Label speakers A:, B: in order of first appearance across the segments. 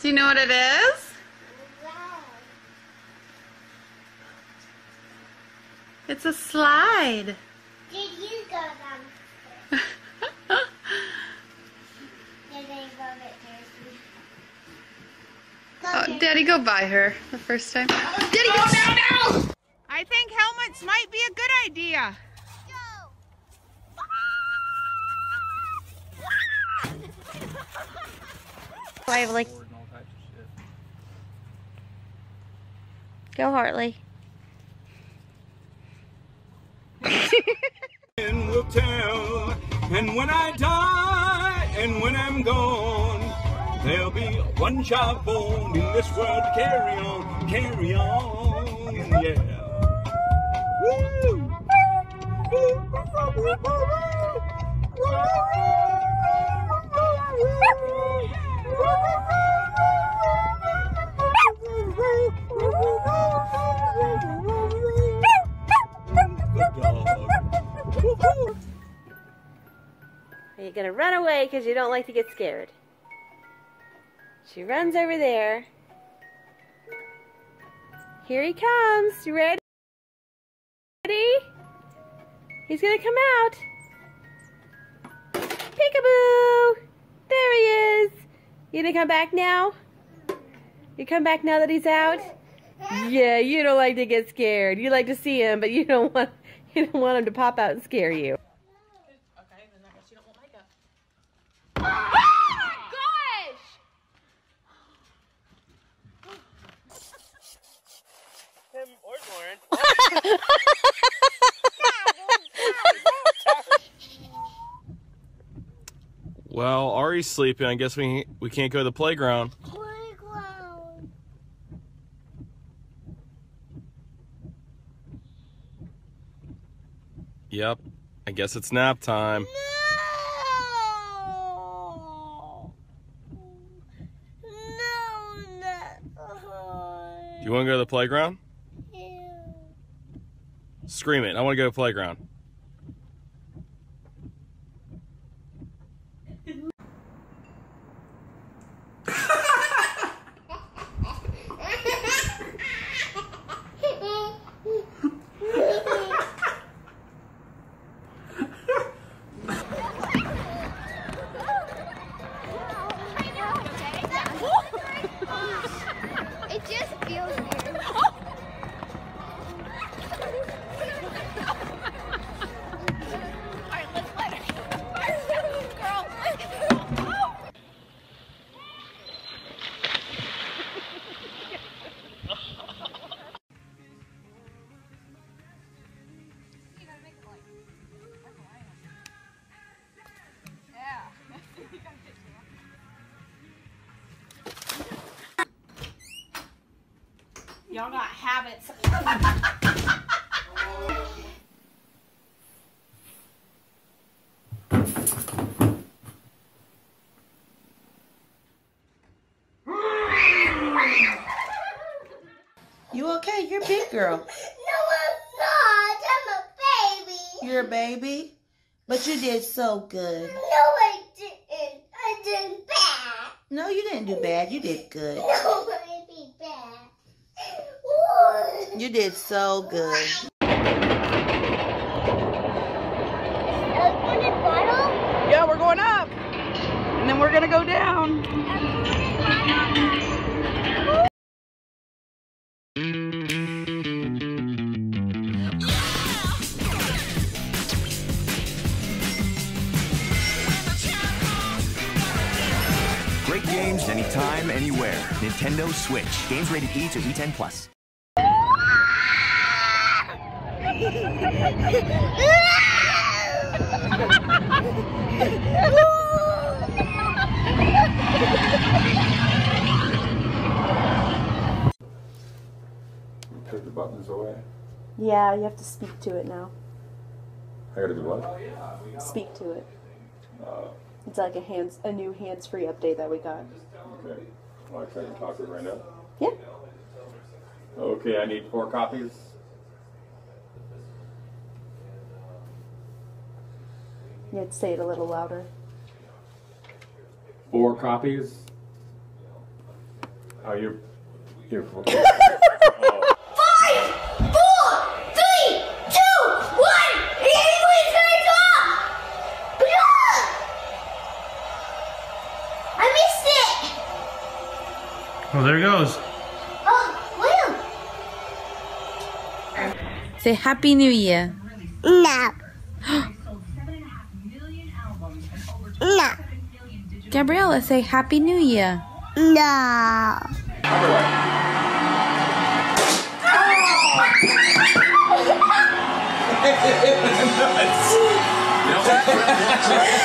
A: Do you know what it is? It's a slide.
B: Did you go down? Did they go it
A: Oh, Daddy, go by her the first time. Daddy, go oh,
B: no, no!
C: I think helmets might be a good idea.
B: I have like. Go Hartley.
D: and will tell. And when I die and when I'm gone, there'll be one child born in this world carry on, carry on, yeah. Woo! Good
B: Are gonna run away because you don't like to get scared? She runs over there. Here he comes. You ready? Ready? He's gonna come out. Peekaboo! There he is. You gonna come back now? You come back now that he's out? Yeah, you don't like to get scared. You like to see him, but you don't want you don't want him to pop out and scare you.
E: Well, Ari's sleeping. I guess we we can't go to the playground.
B: Playground.
E: Yep. I guess it's nap time.
B: No. No, no.
E: Do you want to go to the playground? Scream it. I want to go to playground.
C: Y'all got habits.
F: You okay? You're a big girl.
B: No, I'm not. I'm a baby.
F: You're a baby. But you did so good.
B: No, I didn't. I did bad.
F: No, you didn't do bad. You did good.
B: No, I did bad.
F: You did so good.
C: Yeah, we're going up. And then we're going to go down.
G: Great games anytime, anywhere. Nintendo Switch. Games rated E to E10
D: Take the buttons away.
H: Yeah, you have to speak to it now.
D: I gotta do what?
H: Speak to it.
D: Uh,
H: It's like a hands a new hands-free update that we got.
D: okay. Well, I can talk to it right now.
H: Yeah.
D: Okay, I need four copies.
H: You have to say it a little louder.
D: Four copies. Oh, you're you're. Oh.
I: Five, four, three, two, one. Anybody's gonna drop. I missed it.
E: Oh, there it goes.
I: Oh, Will.
B: Say Happy New Year.
I: No. no.
B: Gabriella, say Happy New Year.
I: No.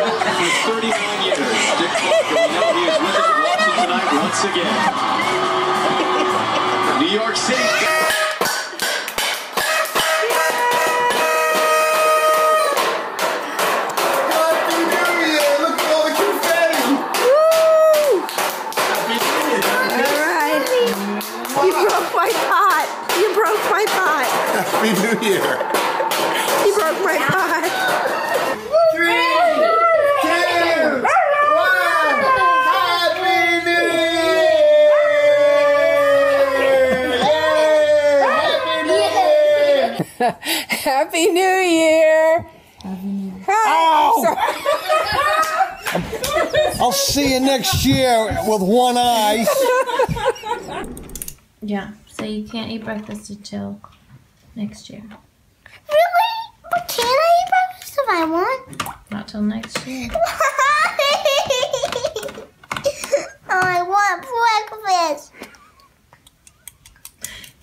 J: For 39 years, Dick Clark, we know he is with us watching tonight once again. New York City.
K: Happy New Year! Happy New Year. Ow! I'll see you next year with one eye.
L: Yeah, so you can't eat breakfast until next year.
I: Really? But can I eat breakfast if I want?
L: Not till next year.
I: Oh, I want breakfast.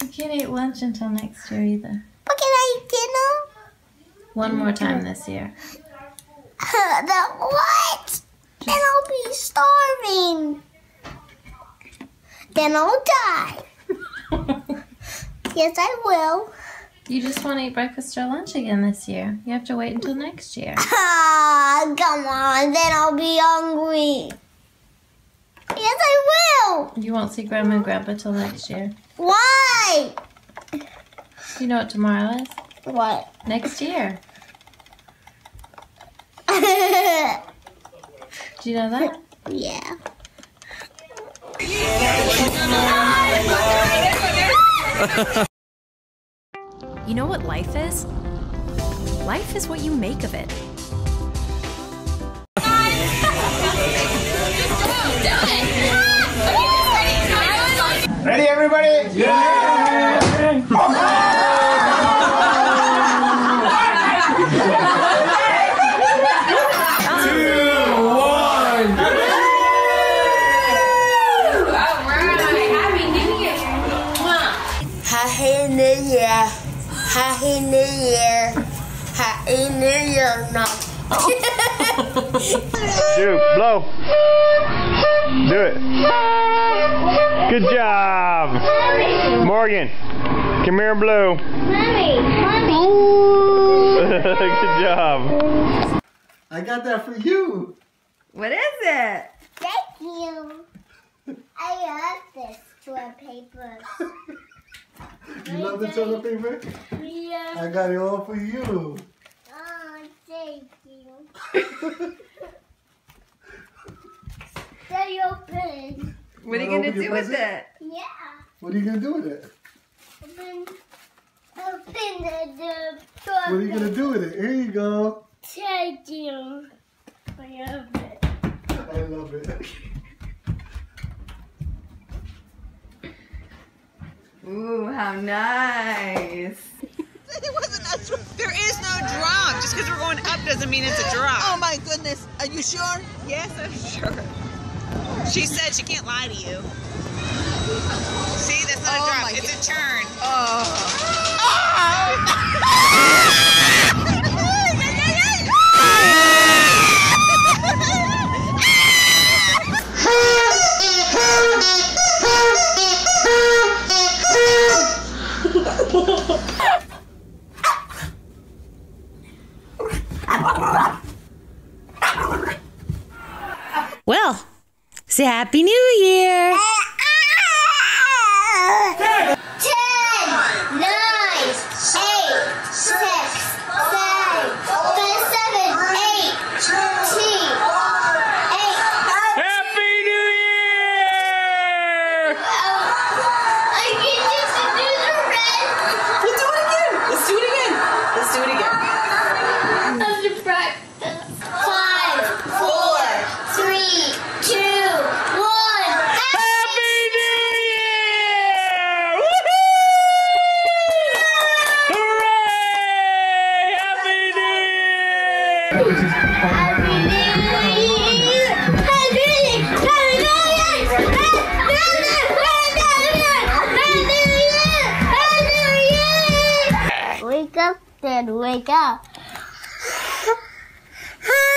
L: You can't eat lunch until next year either.
I: But can I eat dinner?
L: One more time this year.
I: the what? Then I'll be starving. Then I'll die. yes, I will.
L: You just want to eat breakfast or lunch again this year. You have to wait until next year.
I: Ah, come on. Then I'll be hungry. Yes, I will.
L: You won't see Grandma and Grandpa till next year.
I: Why?
L: You know what tomorrow is?
I: What?
L: Next year. Do you know that?
I: yeah.
M: You know what life is? Life is what you make of it.
K: Ready, everybody? Yeah!
I: Happy New Year. Happy New Year. Happy New Year. No.
E: Shoot, blow. Do it. Good job. Morgan, come here and blow.
I: Mommy, mommy.
E: Good job.
K: I got that for you.
B: What is it?
I: Thank you. I love this toilet paper.
K: You love the toilet paper?
I: Yeah.
K: I got it all for you.
I: Oh, thank you. Stay open.
B: What are you gonna do with it?
I: Yeah.
K: What are you gonna do with it?
I: Open, open the, the
K: What are you gonna do with it? Here you go.
I: Thank you. I love it.
K: I love it.
B: Ooh, how nice.
C: It wasn't a dr- There is no drop. Just because we're going up doesn't mean it's a drop. Oh my goodness. Are you sure? Yes, I'm sure. She said she can't lie to you. See, that's not a oh drum. It's a churn. Oh.
N: Well, oh say Happy New Year.
I: wake up.